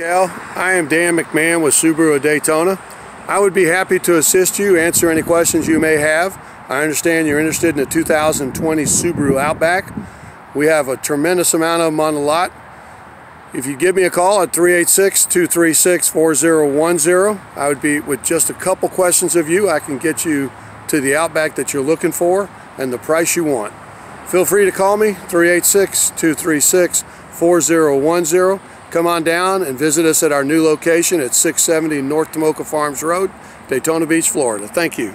Cal, I am Dan McMahon with Subaru of Daytona. I would be happy to assist you, answer any questions you may have. I understand you're interested in the 2020 Subaru Outback. We have a tremendous amount of them on the lot. If you give me a call at 386-236-4010, I would be, with just a couple questions of you, I can get you to the Outback that you're looking for and the price you want. Feel free to call me, 386-236-4010. Come on down and visit us at our new location at 670 North Tomoka Farms Road, Daytona Beach, Florida. Thank you.